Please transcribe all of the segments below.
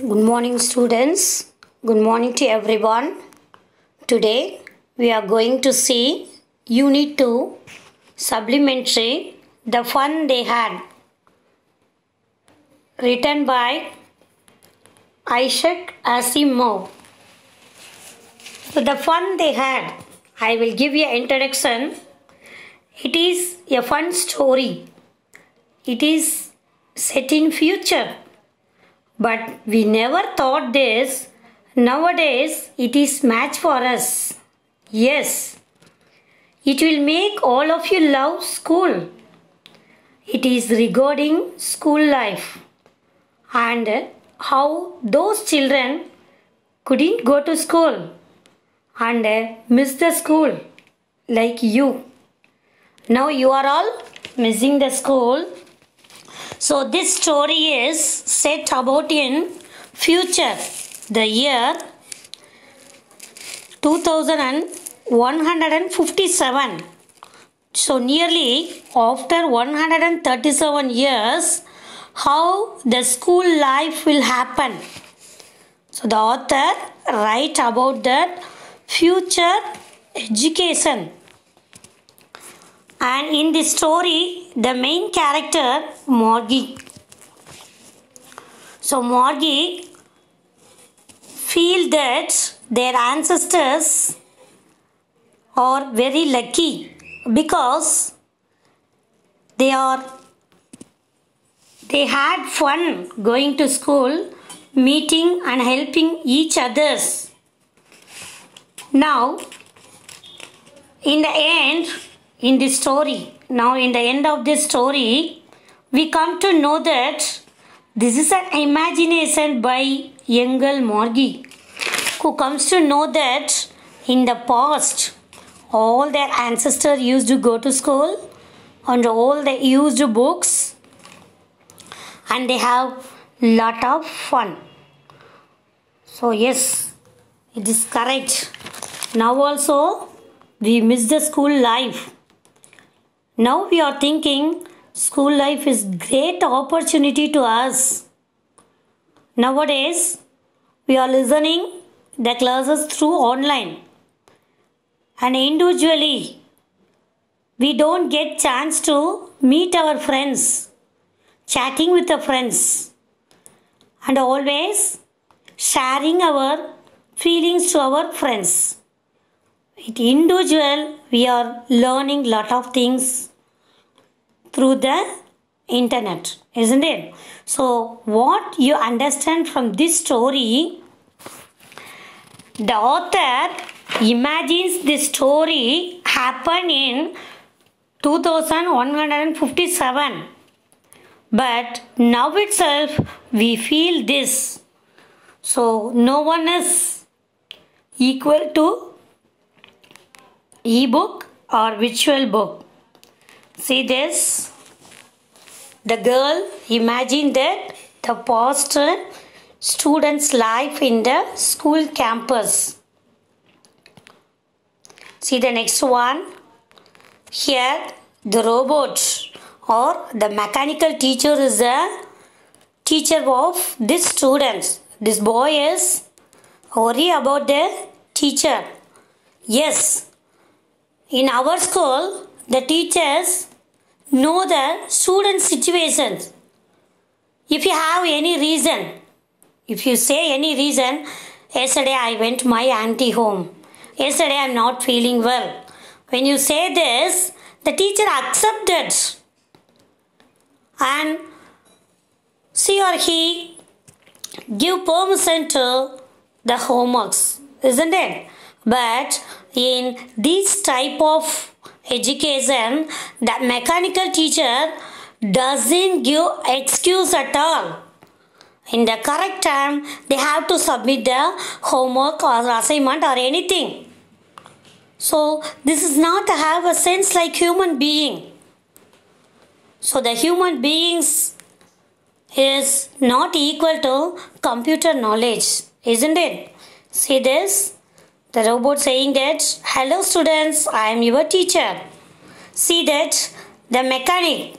Good morning, students. Good morning to everyone. Today we are going to see Unit 2 Supplementary The Fun They Had. Written by Isaac Asimov. So, the fun they had, I will give you an introduction. It is a fun story. It is set in future. But we never thought this. Nowadays, it is match for us. Yes, it will make all of you love school. It is regarding school life and how those children couldn't go to school and miss the school like you. Now you are all missing the school. So this story is set about in future, the year 2157. So nearly after 137 years, how the school life will happen. So the author write about that future education. And in this story, the main character Morgie. So Morgie feel that their ancestors are very lucky because they are they had fun going to school meeting and helping each others now in the end in this story. Now in the end of this story we come to know that this is an imagination by Engel Morgi, who comes to know that in the past all their ancestors used to go to school and all they used books and they have lot of fun. So yes it is correct. Now also we miss the school life now we are thinking school life is great opportunity to us. Nowadays we are listening the classes through online. And individually we don't get chance to meet our friends chatting with the friends. And always sharing our feelings to our friends. With individual we are learning lot of things through the internet isn't it? So what you understand from this story the author imagines this story happen in 2157 but now itself we feel this. So no one is equal to ebook or virtual book see this? The girl imagined that the past student's life in the school campus. See the next one? Here the robot or the mechanical teacher is the teacher of this students. This boy is worry about the teacher. Yes. In our school the teachers know the student situations. If you have any reason if you say any reason yesterday i went my auntie home. Yesterday i'm not feeling well. When you say this the teacher accepted. And she or he give permission to the homeworks isn't it? But in this type of education the mechanical teacher doesn't give excuse at all. In the correct time they have to submit the homework or assignment or anything. So this is not have a sense like human being. So the human beings is not equal to computer knowledge isn't it? See this the robot saying that hello students i am your teacher see that the mechanic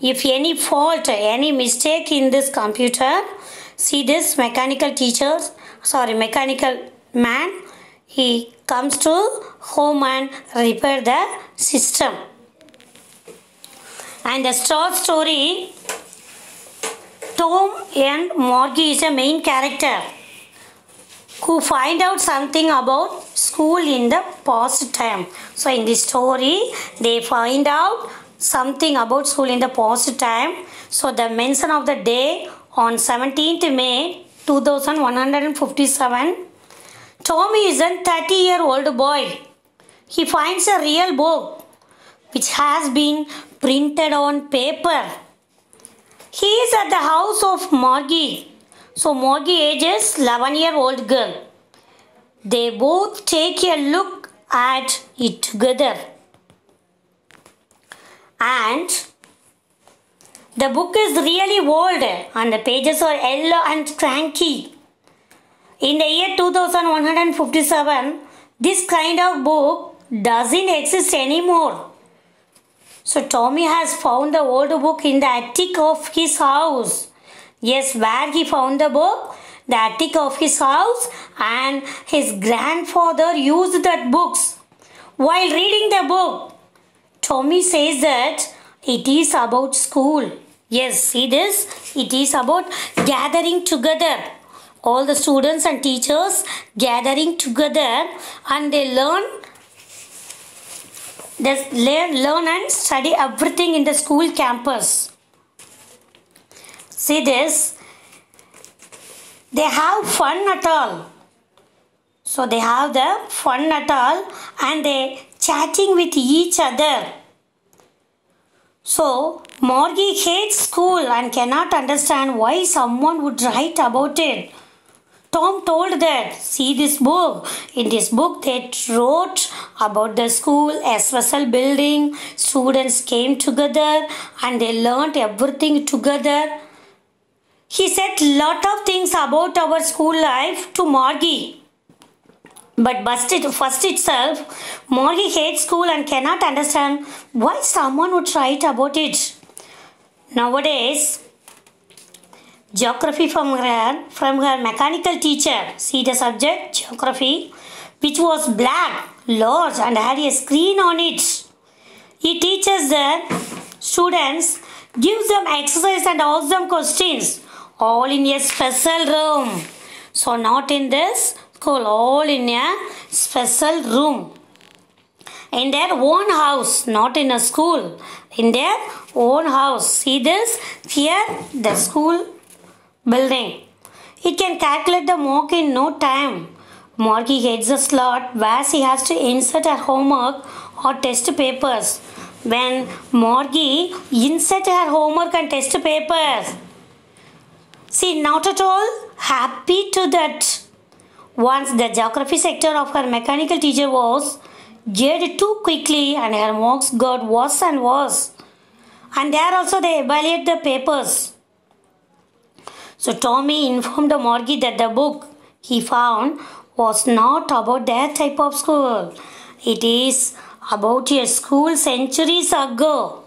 if any fault any mistake in this computer See this mechanical teacher, sorry, mechanical man. He comes to home and repair the system. And the short story, Tom and Morgie is a main character who find out something about school in the past time. So in this story, they find out something about school in the past time. So the mention of the day on 17th May 2157, Tommy is a 30 year old boy. He finds a real book which has been printed on paper. He is at the house of Morgie. So Morgie ages 11 year old girl. They both take a look at it together. And the book is really old and the pages are yellow and cranky. In the year 2157, this kind of book doesn't exist anymore. So Tommy has found the old book in the attic of his house. Yes, where he found the book? The attic of his house and his grandfather used that books. While reading the book, Tommy says that it is about school. Yes, see this? It is about gathering together. All the students and teachers gathering together and they learn they learn, learn and study everything in the school campus. See this? They have fun at all. So they have the fun at all and they chatting with each other. So Morgie hates school and cannot understand why someone would write about it. Tom told that, see this book. In this book, they wrote about the school, special building. Students came together and they learned everything together. He said lot of things about our school life to Morgie. But first itself, Morgie hates school and cannot understand why someone would write about it. Nowadays, geography from her from her mechanical teacher. See the subject geography, which was black, large, and had a screen on it. He teaches the students, gives them exercise and asks them questions, all in a special room. So not in this school, all in a special room. In their own house, not in a school. In their own house. See this? Here, the school building. It can calculate the mock in no time. Morgie heads a slot where she has to insert her homework or test papers. When Morgie insert her homework and test papers, she not at all happy to that. Once the geography sector of her mechanical teacher was geared too quickly and her marks got worse and worse. And there also they evaluate the papers. So Tommy informed Morgie that the book he found was not about that type of school. It is about a school centuries ago.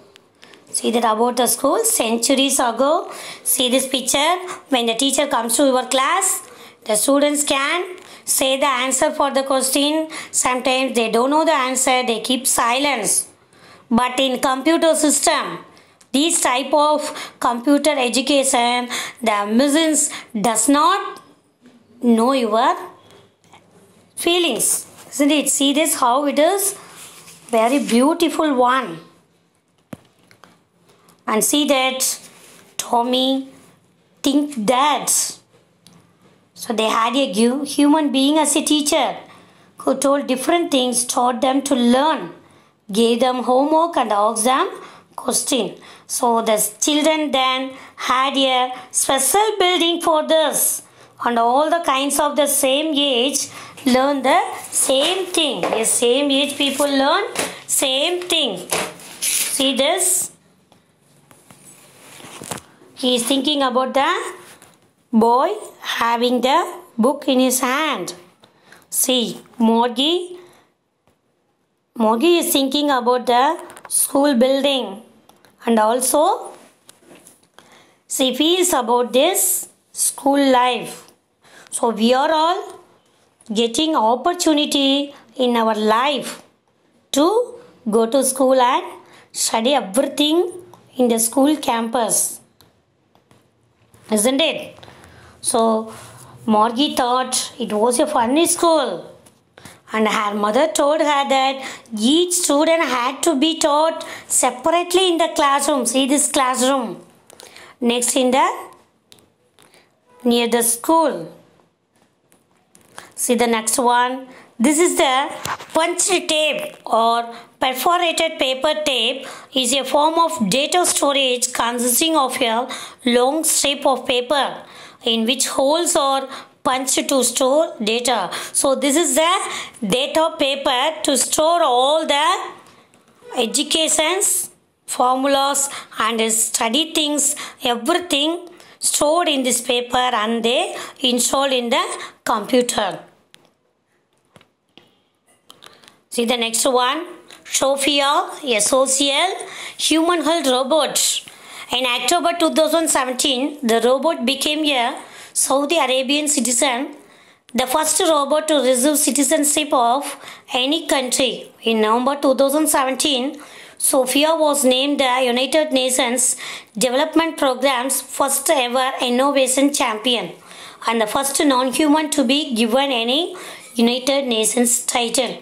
See that about the school centuries ago. See this picture. When the teacher comes to your class, the students can say the answer for the question. Sometimes they don't know the answer. They keep silence. But in computer system, this type of computer education the machines does not know your feelings isn't it see this how it is very beautiful one and see that tommy think that so they had a human being as a teacher who told different things taught them to learn gave them homework and asked them question so the children then had a special building for this and all the kinds of the same age learn the same thing. The same age people learn same thing. See this? He is thinking about the boy having the book in his hand. See, Morgie. Morgie is thinking about the school building and also she feels about this school life so we are all getting opportunity in our life to go to school and study everything in the school campus isn't it? So Margie thought it was a funny school. And her mother told her that each student had to be taught separately in the classroom. See this classroom? Next in the near the school. See the next one this is the punched tape or perforated paper tape is a form of data storage consisting of a long strip of paper in which holes are punched to store data. So this is the data paper to store all the educations formulas and study things everything stored in this paper and they installed in the computer see the next one. Sophia a social human health robot. In october 2017 the robot became a saudi arabian citizen the first robot to receive citizenship of any country. In november 2017 Sophia was named the United Nations Development Programme's first ever innovation champion and the first non human to be given any United Nations title.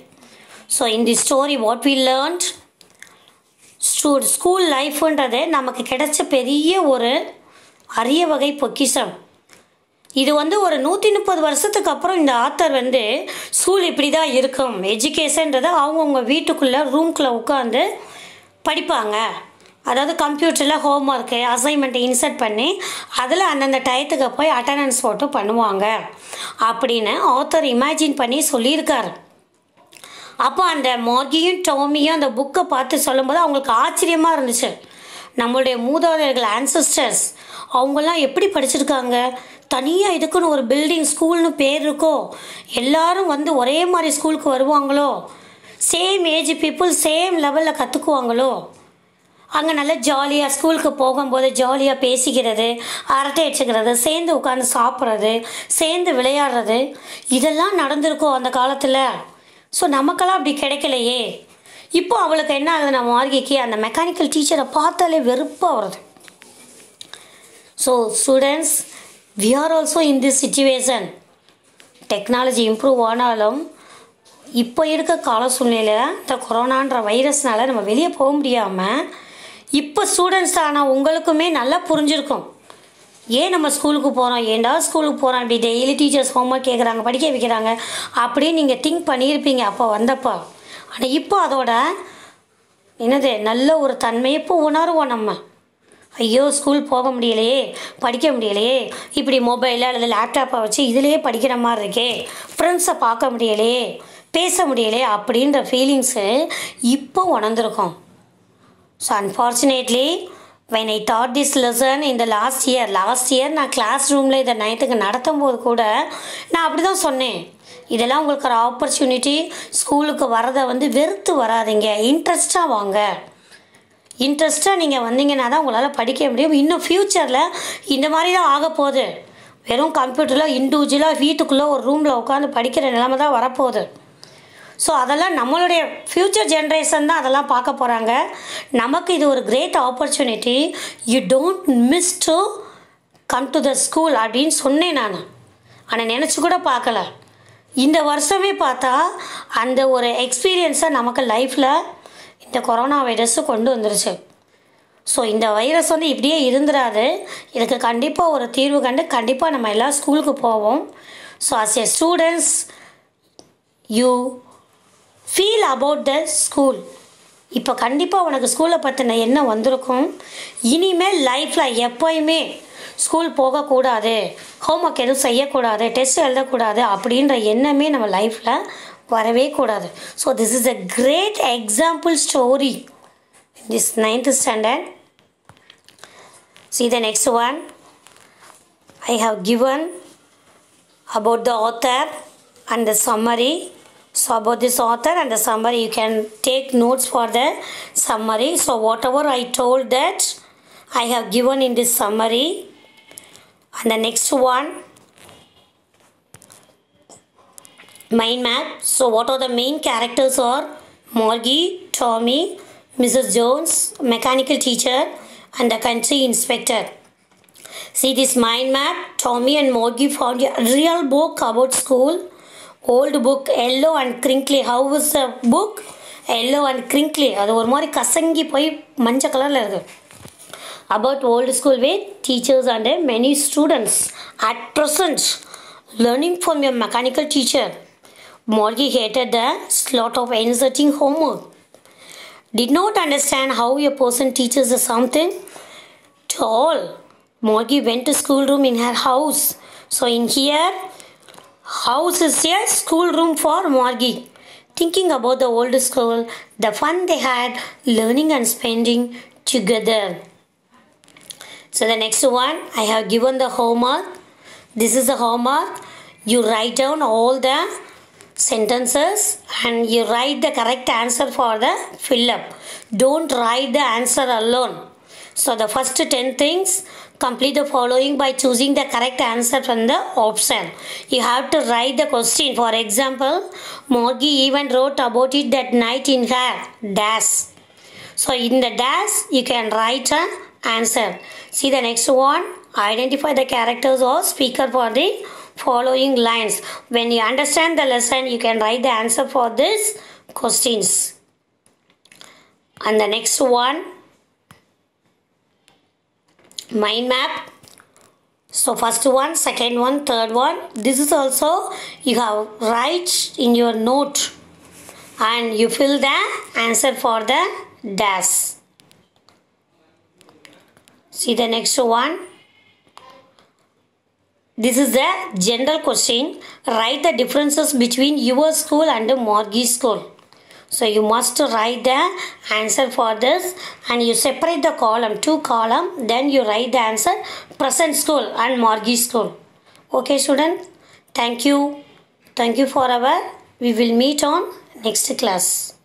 So இந்த story what we learned ஸ்டூ school லைஃப்ன்றது நமக்கு கிடைச்ச பெரிய ஒரு அரிய வகை பொக்கிஷம். இது வந்து ஒரு நூற்றி முப்பது வருஷத்துக்கு அப்புறம் இந்த ஆத்தர் வந்து ஸ்கூல் இப்படி தான் இருக்கும் எஜுகேஷன்றதை அவங்கவுங்க வீட்டுக்குள்ளே ரூம்குள்ளே உட்காந்து படிப்பாங்க. அதாவது கம்ப்யூட்டரில் ஹோம் ஒர்க்கு அசைன்மெண்ட்டை இன்சர்ட் பண்ணி அதில் அந்தந்த டயத்துக்கு போய் அட்டண்டன்ஸ் போட்டு பண்ணுவாங்க. அப்படின்னு ஆத்தர் இமேஜின் பண்ணி சொல்லியிருக்காரு. அப்போ அந்த மார்கியும் டோமியும் அந்த புக்கை பார்த்து சொல்லும்போது அவங்களுக்கு ஆச்சரியமாக இருந்துச்சு. நம்மளுடைய மூதாதையர்கள் ஆன்சஸ்டர்ஸ் அவங்கெல்லாம் எப்படி படிச்சிருக்காங்க? தனியாக இதுக்குன்னு ஒரு பில்டிங் ஸ்கூல்னு பேர் இருக்கோ? எல்லாரும் வந்து ஒரே மாதிரி ஸ்கூலுக்கு வருவாங்களோ? சேம் ஏஜ் பீப்புள் சேம் லெவலில் கற்றுக்குவாங்களோ அங்கே நல்லா ஜாலியாக ஸ்கூலுக்கு போகும்போது ஜாலியாக பேசிக்கிறது அரட்டை அடிச்சுக்கிறது சேர்ந்து உட்காந்து சாப்பிட்றது சேர்ந்து விளையாடுறது இதெல்லாம் நடந்திருக்கோ அந்த காலத்தில்? ஸோ நமக்கெல்லாம் அப்படி கிடைக்கலையே. இப்போ அவளுக்கு என்ன ஆகுது? நம்ம மார்கிக்கு அந்த மெக்கானிக்கல் டீச்சரை பார்த்தாலே வெறுப்பாக வருது. So students we are also in this situation technology improve ஆனாலும் இப்போ இருக்க கால சூழ்நிலையில் இந்த கொரோனான்ற வைரஸ்னால நம்ம வெளியே போக முடியாமல் இப்போ ஸ்டூடெண்ட்ஸ் ஆனால் உங்களுக்குமே நல்லா புரிஞ்சிருக்கும். ஏன் நம்ம ஸ்கூலுக்கு போகிறோம் ஏன்டா ஸ்கூலுக்கு போகிறோம் இப்படி டெய்லி டீச்சர்ஸ் ஹோம்ஒர்க் கேட்குறாங்க படிக்க வைக்கிறாங்க. அப்படின்னு நீங்கள் திங்க் பண்ணியிருப்பீங்க அப்போ வந்தப்போ. ஆனால் இப்போ அதோட என்னது? நல்ல ஒரு தன்மையை இப்போ உணருவோம் நம்ம. ஐயோ ஸ்கூல் போக முடியலையே படிக்க முடியலையே. இப்படி மொபைலில் அல்லது லேப்டாப்பை வச்சு இதிலேயே படிக்கிற மாதிரி இருக்கே. ஃப்ரெண்ட்ஸை பார்க்க முடியலையே பேச முடியலையே அப்படின்ற ஃபீலிங்ஸு இப்போ உணர்ந்துருக்கோம். So unfortunately when I thought this lesson இந்த லாஸ்ட் இயர் லாஸ்ட் இயர் நான் கிளாஸ் ரூமில் இதை நைட்டுக்கு நடத்தும் போது கூட நான் அப்படி தான் சொன்னேன். இதெல்லாம் உங்களுக்கு ஒரு ஆப்பர்ச்சுனிட்டி ஸ்கூலுக்கு வரதை வந்து வெறுத்து வராதிங்க. இன்ட்ரெஸ்ட்டாக வாங்க. இன்ட்ரெஸ்ட்டாக நீங்கள் வந்தீங்கன்னா தான் உங்களால் படிக்க முடியும். இன்னும் ஃப்யூச்சரில் இந்த மாதிரி தான் ஆக போகுது. வெறும் கம்ப்யூட்டரில் இண்டிவிஜுவலாக வீட்டுக்குள்ளே ஒரு ரூமில் உட்காந்து படிக்கிற நிலைமை தான் வரப்போகுது. ஸோ அதெல்லாம் நம்மளுடைய ஃப்யூச்சர் ஜென்ரேஷன் தான் அதெல்லாம் பார்க்க போகிறாங்க நமக்கு இது ஒரு great opportunity you don't miss to come to the school அப்படின்னு சொன்னேன் நான். ஆனால் நினச்சி கூட பார்க்கல. இந்த வருஷமே பார்த்தா அந்த ஒரு எக்ஸ்பீரியன்ஸை நமக்கு லைஃப்பில் இந்த கொரோனா வைரஸு கொண்டு வந்துருச்சு. ஸோ இந்த வைரஸ் வந்து இப்படியே இருந்துடாது இதுக்கு கண்டிப்பாக ஒரு தீர்வு கண்டு கண்டிப்பாக நம்ம எல்லாம் ஸ்கூலுக்கு போவோம். So as a students you feel about the school இப்போ கண்டிப்பாக உனக்கு ஸ்கூலை பற்றின எண்ணம் வந்திருக்கும். இனிமேல் லைஃப்பில் எப்போயுமே ஸ்கூல் போகக்கூடாது. ஹோம்ஒர்க் எதுவும் செய்யக்கூடாது. டெஸ்ட் எழுதக்கூடாது அப்படின்ற எண்ணமே நம்ம லைஃப்பில் வரவே கூடாது. So this is a great example story this ninth standard see the next one. I have given about the author and the summary. So about this author and the summary you can take notes for the summary. So whatever i told that i have given in this summary. And the next one mind map. So what are the main characters are morgie tommy mrs jones mechanical teacher and the country inspector. See this mind map. Tommy and morgie found a real book about school old book yellow and crinkly how was the book yellow and crinkly அது ஒரு மாதிரி கசங்கி போய் மஞ்சள் கலரில் இருக்குது about old school with teachers and uh, many students at present learning from your mechanical teacher morgie hated the slot of inserting homework did not understand how a person teaches us something to all morgie went to schoolroom in her house so in here house is a schoolroom for morgie thinking about the old school the fun they had learning and spending together so the next one, I have given the homework. This is the homework. You write down all the sentences and you write the correct answer for the fill up. Don't write the answer alone. So the first 10 things, complete the following by choosing the correct answer from the option. You have to write the question. For example, Morgie even wrote about it that night in her dash. So in the dash, you can write an answer. See the next one. Identify the characters or speaker for the following lines. When you understand the lesson, you can write the answer for these questions. And the next one, mind map. So first one, second one, third one. This is also you have write in your note and you fill the answer for the dash. See the next one. This is the general question. Write the differences between your school and Morgie school. So you must write the answer for this and you separate the column, two column, then you write the answer present school and Morgie school. Okay student, thank you. Thank you for our, we will meet on next class.